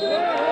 Diga!